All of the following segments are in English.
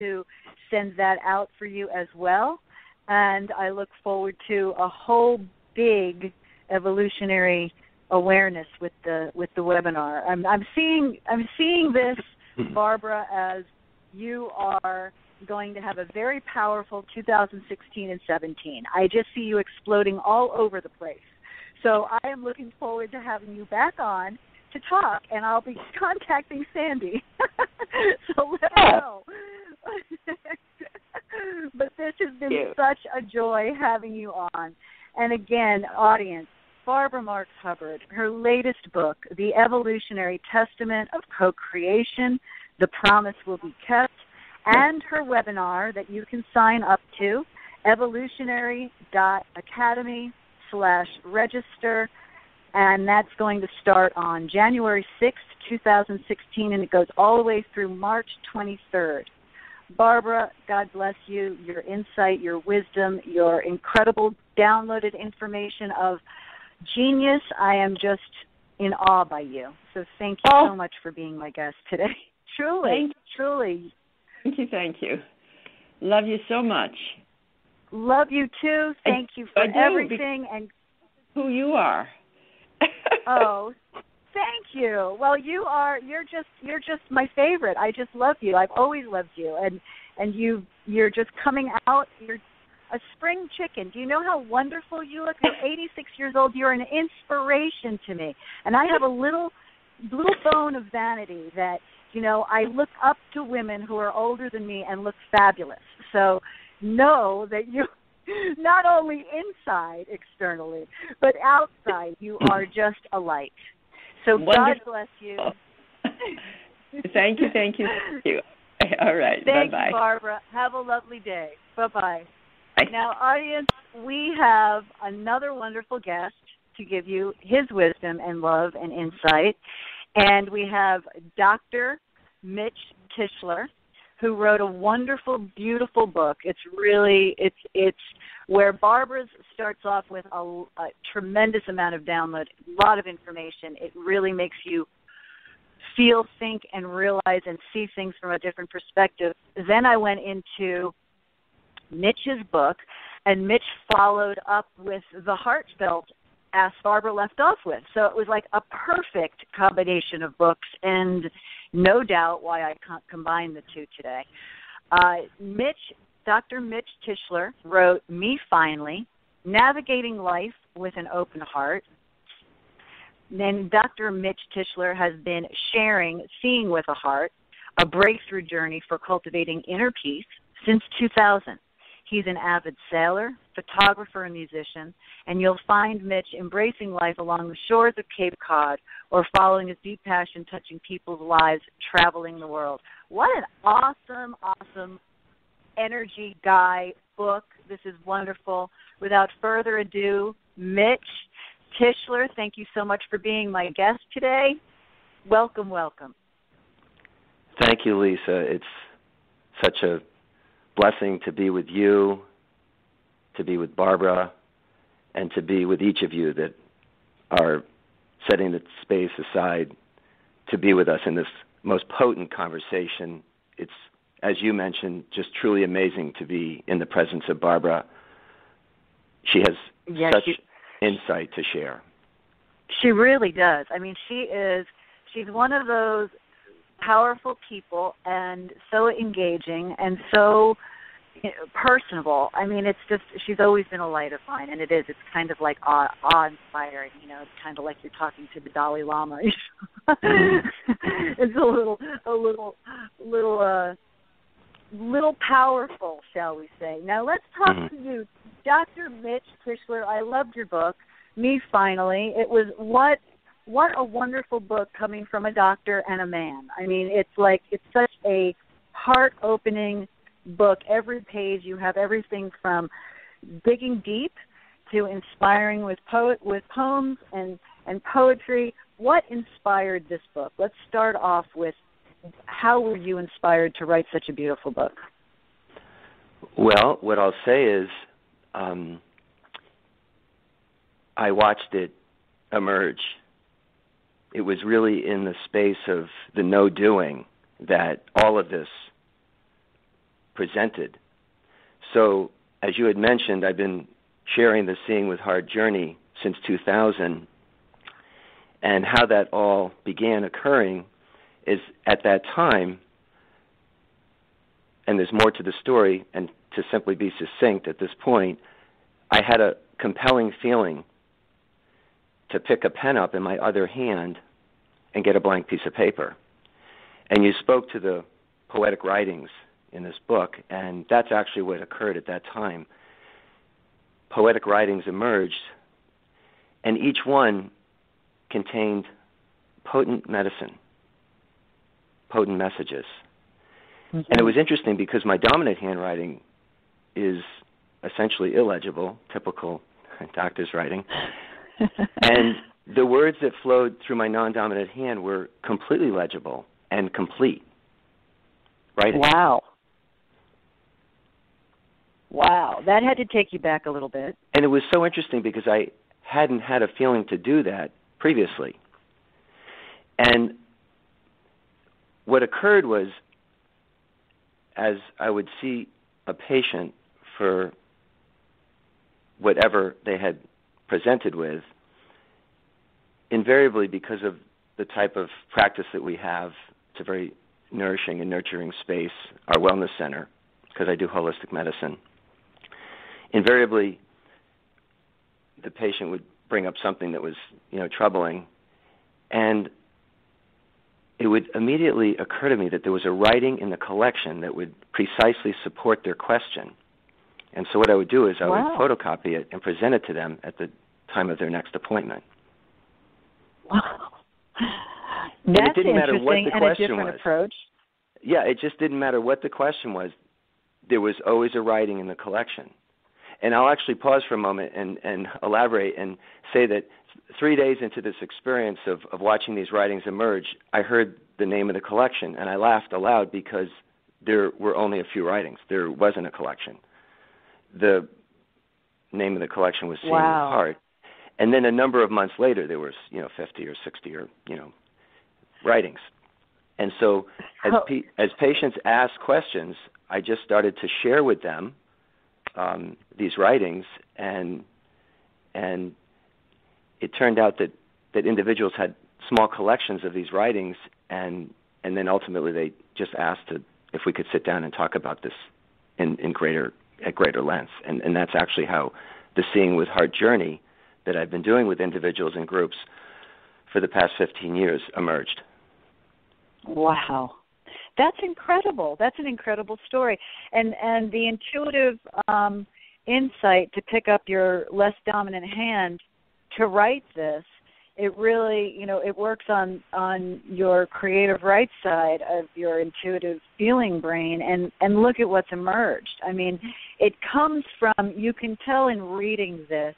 to send that out for you as well. And I look forward to a whole big evolutionary awareness with the with the webinar. I'm I'm seeing I'm seeing this. Barbara, as you are going to have a very powerful 2016 and 17. I just see you exploding all over the place. So I am looking forward to having you back on to talk, and I'll be contacting Sandy. so let me know. but this has been such a joy having you on. And again, audience, Barbara Marx Hubbard, her latest book, The Evolutionary Testament of Co Creation, The Promise Will Be Kept, and her webinar that you can sign up to, evolutionary.academy slash register. And that's going to start on January 6th, 2016, and it goes all the way through March 23rd. Barbara, God bless you, your insight, your wisdom, your incredible downloaded information of genius. I am just in awe by you. So thank you oh. so much for being my guest today. truly, thank truly. Thank you, thank you. Love you so much. Love you too. Thank I, you for everything and who you are. oh, you. Well, you are you're just you're just my favorite. I just love you. I've always loved you and and you you're just coming out you're a spring chicken. Do you know how wonderful you look? You're 86 years old. You're an inspiration to me. And I have a little little bone of vanity that you know I look up to women who are older than me and look fabulous. So know that you not only inside externally but outside you are just a light. So Wonderful. God bless you. thank you, thank you, thank you. All right. Bye bye. you, Barbara. Have a lovely day. Bye bye. Now, audience, we have another wonderful guest to give you his wisdom and love and insight. And we have Dr. Mitch Tischler, who wrote a wonderful, beautiful book. It's really it's it's where Barbara's starts off with a, a tremendous amount of download, a lot of information. It really makes you feel, think, and realize and see things from a different perspective. Then I went into Mitch's book, and Mitch followed up with the Heartfelt as Barbara left off with. So it was like a perfect combination of books, and no doubt why I combined the two today. Uh, Mitch, Dr. Mitch Tischler wrote Me Finally, Navigating Life with an Open Heart. Then Dr. Mitch Tischler has been sharing Seeing with a Heart, a breakthrough journey for cultivating inner peace since 2000. He's an avid sailor, photographer, and musician, and you'll find Mitch embracing life along the shores of Cape Cod or following his deep passion touching people's lives traveling the world. What an awesome, awesome energy guy book. This is wonderful. Without further ado, Mitch Tischler, thank you so much for being my guest today. Welcome, welcome. Thank you, Lisa. It's such a blessing to be with you, to be with Barbara, and to be with each of you that are setting the space aside to be with us in this most potent conversation. It's, as you mentioned, just truly amazing to be in the presence of Barbara. She has yes, such she, insight to share. She really does. I mean, she is. She's one of those powerful people and so engaging and so you know, personable. I mean, it's just she's always been a light of mine, and it is. It's kind of like awe, awe-inspiring. You know, it's kind of like you're talking to the Dalai Lama. it's a little, a little, little, uh, little powerful, shall we say? Now let's talk mm-hmm. to you, Dr. Mitch Tischler. I loved your book, Me Finally. It was what what a wonderful book coming from a doctor and a man. I mean, it's like it's such a heart opening book. Every page you have everything from digging deep to inspiring with poet with poems and and poetry. What inspired this book? Let's start off with how were you inspired to write such a beautiful book? Well, what I'll say is um, I watched it emerge it was really in the space of the no doing that all of this presented. So, as you had mentioned, I've been sharing the Seeing with Heart journey since 2000, and how that all began occurring is at that time, and there's more to the story, and to simply be succinct at this point, I had a compelling feeling to pick a pen up in my other hand and get a blank piece of paper. And you spoke to the poetic writings in this book, and that's actually what occurred at that time. Poetic writings emerged, and each one contained potent medicine, potent messages. Mm-hmm. And it was interesting because my dominant handwriting is essentially illegible, typical doctor's writing. And the words that flowed through my non dominant hand were completely legible and complete. Right? Wow. Wow. That had to take you back a little bit. And it was so interesting because I hadn't had a feeling to do that previously. And what occurred was as I would see a patient for whatever they had presented with, invariably because of the type of practice that we have, it's a very nourishing and nurturing space, our wellness center, because I do holistic medicine. Invariably, the patient would bring up something that was, you know, troubling, and it would immediately occur to me that there was a writing in the collection that would precisely support their question. And so what I would do is I wow. would photocopy it and present it to them at the time of their next appointment. Wow. and it didn't matter what the question was. approach. Yeah, it just didn't matter what the question was. There was always a writing in the collection. And I'll actually pause for a moment and, and elaborate and say that three days into this experience of, of watching these writings emerge, I heard the name of the collection and I laughed aloud because there were only a few writings. There wasn't a collection the name of the collection was Seeing wow. Heart. And then a number of months later, there was you know 50 or 60 or you know writings. And so as pe- as patients asked questions, I just started to share with them um, these writings, and and it turned out that that individuals had small collections of these writings, and and then ultimately they just asked to, if we could sit down and talk about this in in greater at greater length. And, and that's actually how the Seeing with Heart journey that I've been doing with individuals and groups for the past 15 years emerged. Wow. That's incredible. That's an incredible story. And and the intuitive um insight to pick up your less dominant hand to write this it really you know it works on on your creative right side of your intuitive feeling brain and and look at what's emerged. I mean it comes from you can tell in reading this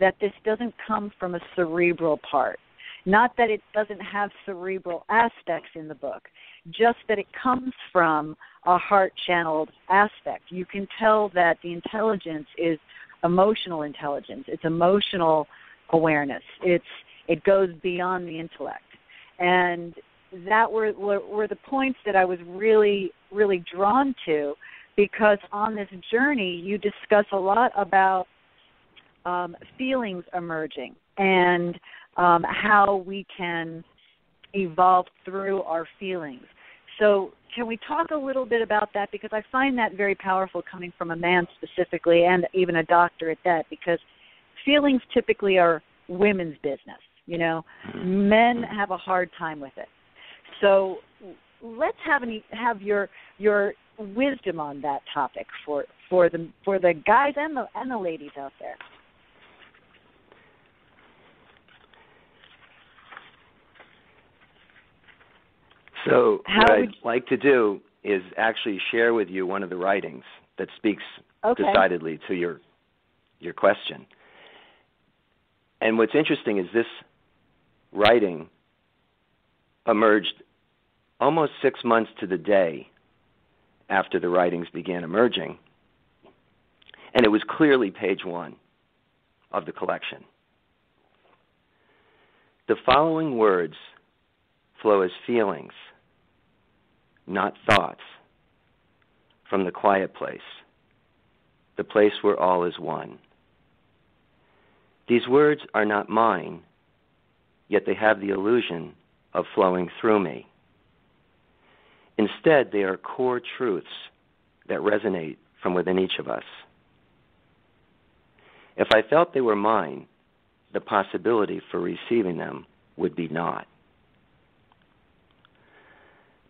that this doesn't come from a cerebral part. Not that it doesn't have cerebral aspects in the book just that it comes from a heart channeled aspect. You can tell that the intelligence is emotional intelligence. It's emotional awareness. It's it goes beyond the intellect. And that were, were, were the points that I was really, really drawn to because on this journey you discuss a lot about um, feelings emerging and um, how we can evolve through our feelings. So, can we talk a little bit about that? Because I find that very powerful coming from a man specifically and even a doctor at that, because feelings typically are women's business. You know, mm-hmm. men have a hard time with it. So let's have any have your your wisdom on that topic for for the for the guys and the and the ladies out there. So How what I'd you... like to do is actually share with you one of the writings that speaks okay. decidedly to your your question. And what's interesting is this writing emerged almost six months to the day after the writings began emerging. And it was clearly page one of the collection. The following words flow as feelings, not thoughts, from the quiet place, the place where all is one. These words are not mine, yet they have the illusion of flowing through me. Instead, they are core truths that resonate from within each of us. If I felt they were mine, the possibility for receiving them would be not.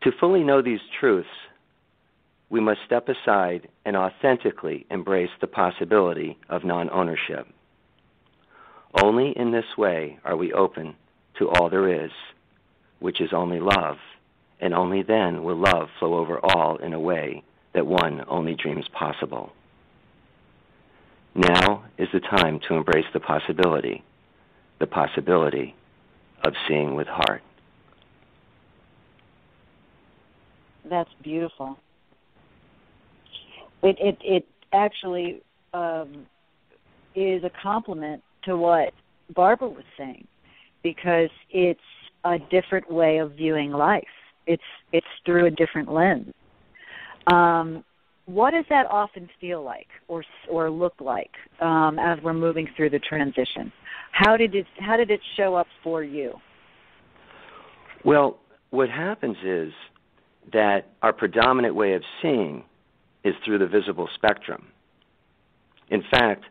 To fully know these truths, we must step aside and authentically embrace the possibility of non ownership. Only in this way are we open to all there is, which is only love, and only then will love flow over all in a way that one only dreams possible. Now is the time to embrace the possibility, the possibility of seeing with heart. That's beautiful. It it it actually um, is a compliment to what Barbara was saying because it's a different way of viewing life. It's it's through a different lens. Um, what does that often feel like or or look like um, as we're moving through the transition? How did it how did it show up for you? Well, what happens is that our predominant way of seeing is through the visible spectrum. In fact,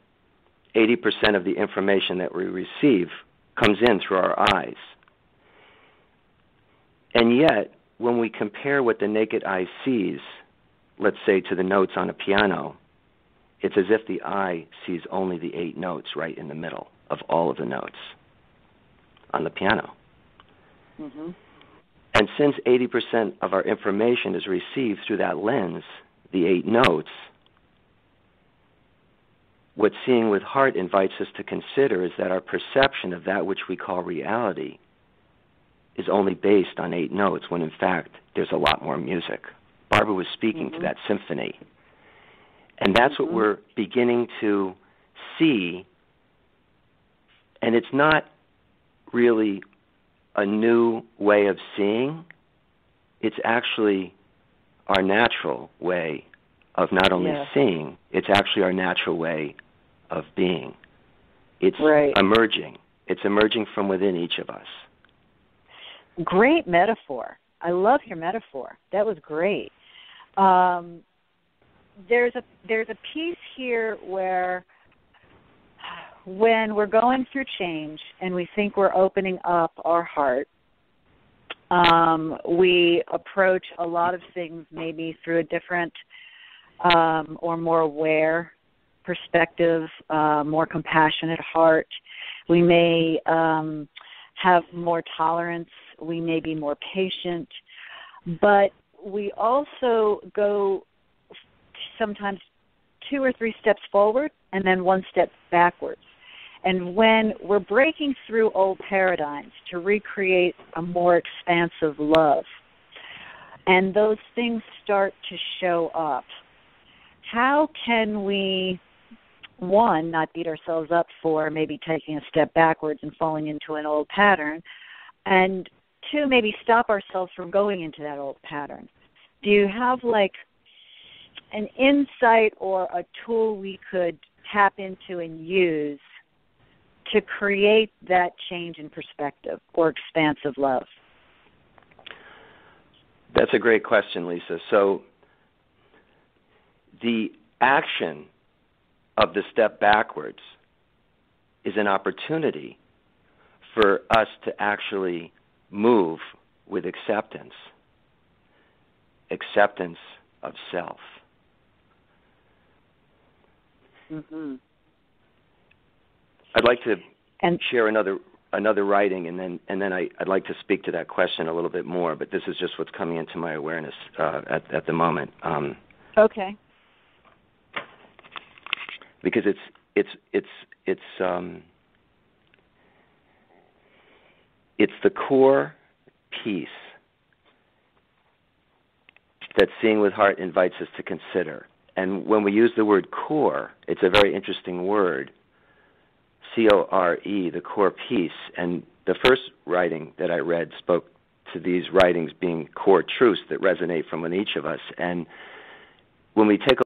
80% of the information that we receive comes in through our eyes. And yet, when we compare what the naked eye sees let's say, to the notes on a piano, it's as if the eye sees only the eight notes right in the middle of all of the notes on the piano. Mm-hmm. And since 80% of our information is received through that lens, the eight notes, what seeing with heart invites us to consider is that our perception of that which we call reality is only based on eight notes, when in fact there's a lot more music. Barbara was speaking mm-hmm. to that symphony. And that's mm-hmm. what we're beginning to see. And it's not really a new way of seeing, it's actually our natural way of not only seeing, it's actually our natural way of being. It's right. emerging. It's emerging from within each of us. Great metaphor. I love your metaphor. That was great um, there's a there's a piece here where when we're going through change and we think we're opening up our heart, um, we approach a lot of things maybe through a different um, or more aware perspective, uh, more compassionate heart. We may um, have more tolerance. We may be more patient. But we also go sometimes two or three steps forward and then one step backwards. And when we're breaking through old paradigms to recreate a more expansive love, and those things start to show up, how can we, one, not beat ourselves up for maybe taking a step backwards and falling into an old pattern, and two, maybe stop ourselves from going into that old pattern. Do you have like an insight or a tool we could tap into and use to create that change in perspective or expansive love? That's a great question, Lisa. So, the action of the step backwards is an opportunity for us to actually move with acceptance, acceptance of self. Mm-hmm. I'd like to and, share another another writing, and then and then I, would like to speak to that question a little bit more. But this is just what's coming into my awareness uh, at at the moment. Um, okay. Because it's it's it's it's um, it's the core piece that seeing with heart invites us to consider. And when we use the word core, it's a very interesting word. C O R E, the core piece. And the first writing that I read spoke to these writings being core truths that resonate from within each of us. And when we take